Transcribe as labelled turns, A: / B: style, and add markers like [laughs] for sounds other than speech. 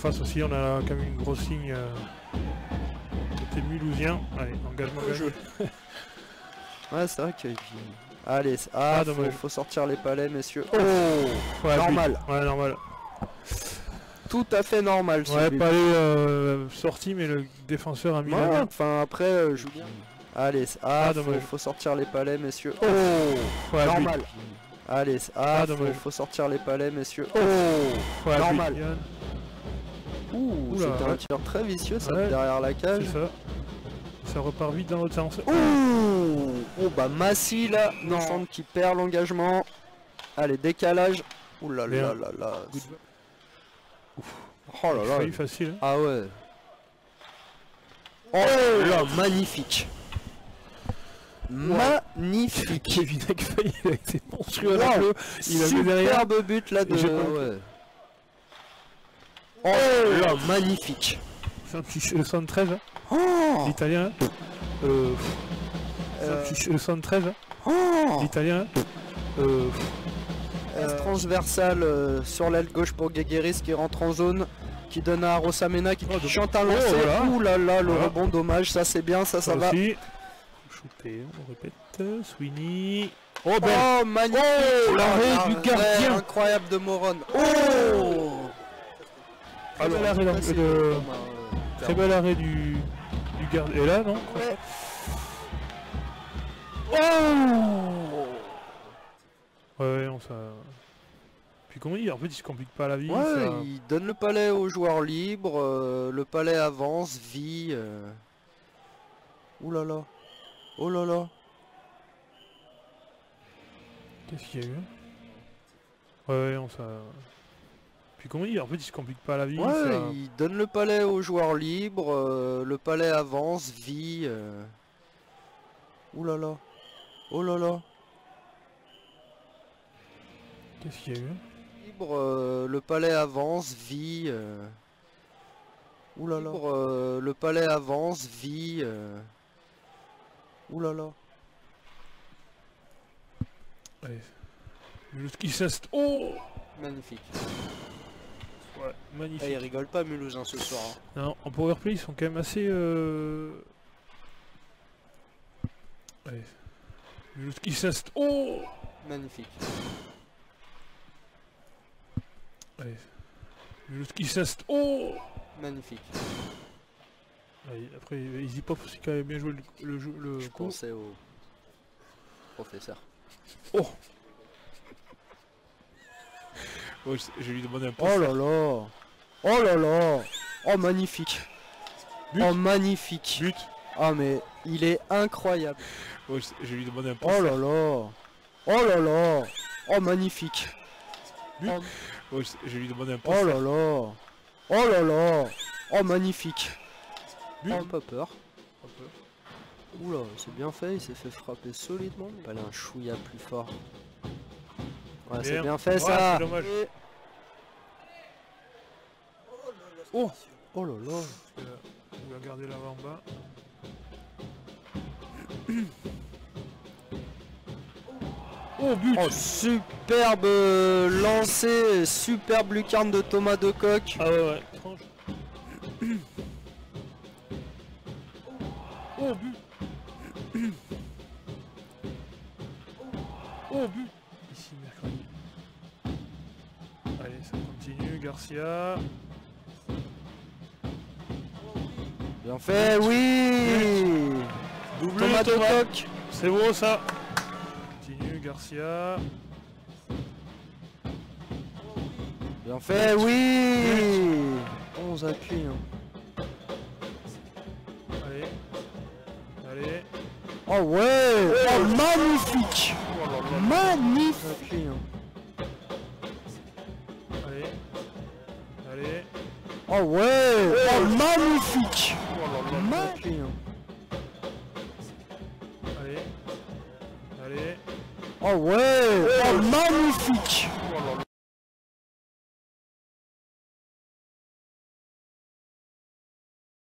A: face aussi, on a quand même une grosse ligne euh, côté mulhousien. Allez, engagement jeu. [laughs]
B: Ouais, c'est vrai que. Allez, c- ah,
A: Ah,
B: faut, faut sortir les palais, messieurs. Oh
A: Ouais,
B: Normal.
A: puis- Ouais, normal.
B: Tout à fait normal,
A: Ouais, aller euh, sorti, mais le défenseur a mis la
B: Ouais,
A: main.
B: enfin après, euh, Julien. Allez, ah,
A: Ah,
B: faut, faut sortir les palais, messieurs. Oh
A: Ouais, puis-
B: Normal. Allez, ah,
A: Ah,
B: faut, faut sortir les palais, messieurs. Oh
A: puis
B: normal. Ouh, c'était un
A: ouais.
B: tir très vicieux, ça,
A: Ouais.
B: derrière la cage.
A: C'est ça. Ça repart vite dans l'autre sens.
B: Ouh Oh bah Massy là,
A: Non.
B: Vincent qui perd l'engagement. Allez, décalage. Ouh là là
A: Bien.
B: là là. Oh là là.
A: Facile. hein.
B: Ah ouais. Oh là, magnifique. Magnifique.
A: Kevin Agfay, il a été monstrueux
B: Wow.
A: avec le. Il a.
B: Superbe but là de. Ouais. Oh là, magnifique.
A: 76 hein.
B: Oh,
A: l'italien. hein. Euh,
B: Euh,
A: 73 hein.
B: oh.
A: l'italien. Euh,
B: Passe transversale euh, sur l'aile gauche pour Guégueris qui rentre en zone, qui donne à Rosamena qui
A: Oh,
B: chante un
A: Oh,
B: lancer.
A: voilà.
B: Ouh là là, le
A: Voilà.
B: rebond dommage, ça c'est bien, ça ça va.
A: aussi. Shooté, on répète. Sweeney. Oh ben.
B: Oh magnifique
A: Oh, l'arrêt du gardien.
B: Incroyable de Moron. Oh
A: Très bel arrêt
B: là,
A: donc,
B: c'est
A: de-
B: comme un,
A: Très
B: euh,
A: bel arrêt du, du garde. Et là, non
B: Ouais.
A: Ouais, ouais, on ça. Puis comment dire En fait, il se complique pas la vie.
B: Ouais,
A: ça-
B: il donne le palais aux joueurs libres, euh, le palais avance, vit. euh. Ouh là là. Oh là là.
A: Qu'est-ce qu'il y a eu? Ouais, ouais, on ça. Puis comment En fait, il se complique pas la vie.
B: Ouais,
A: ça-
B: il donne le palais aux joueurs libres, euh, le palais avance, vit. euh. Ouh là là. Oh là là.
A: Qu'est-ce qu'il y a eu
B: Libre, euh, le palais avance, vit. euh. Ouh là là. Euh, le palais avance, vit. euh. Ouh là là.
A: Allez. Mulhouse s'inst... Oh
B: Magnifique.
A: Ouais,
B: Eh, il
A: magnifique.
B: rigole pas Mulhouse hein, ce soir. hein.
A: Non, en powerplay, ils sont quand même assez... Euh... Allez. Mulhouse s'inst... Oh
B: Magnifique.
A: Allez. Mulhouse s'inst... Oh
B: Magnifique.
A: Allez, après, Easy Pop aussi quand même bien joué le, le jeu. Le
B: Je
A: coup.
B: pensais au professeur.
A: Oh Ouais, je, je lui demander un peu.
B: Oh là là. Oh là là. Oh magnifique.
A: But.
B: Oh magnifique.
A: But
B: Ah mais il est incroyable.
A: Ouais, je, je lui demander un peu.
B: Oh là là. Oh là là. Oh magnifique.
A: Ouais, je, je vais lui demander un peu.
B: Oh là là. Oh là là. Oh magnifique.
A: But.
B: Oh, pas peur. Oula, c'est bien fait, il s'est fait frapper solidement. Il fallait un chouïa plus fort. Ouais, c'est
A: Bien.
B: fait
A: Ouais,
B: ça.
A: dommage.
B: Et-
A: Oh
B: Oh là là.
A: Euh, On va garder l'avant en bas. Oh but
B: Oh, superbe euh, lancé, superbe lucarne de Thomas Decoq.
A: Ah ouais ouais. Oh but Oh but. Allez, ça continue, Garcia.
B: Bien fait, oui Thomas. Decoq.
A: C'est beau ça Continue, Garcia.
B: Bien fait, oui 11 appuis. hein.
A: Allez. Allez.
B: Oh ouais Oh magnifique Magnifique Oh ouais Oh magnifique Magnifique.
A: Allez. Allez.
B: Oh ouais Oh magnifique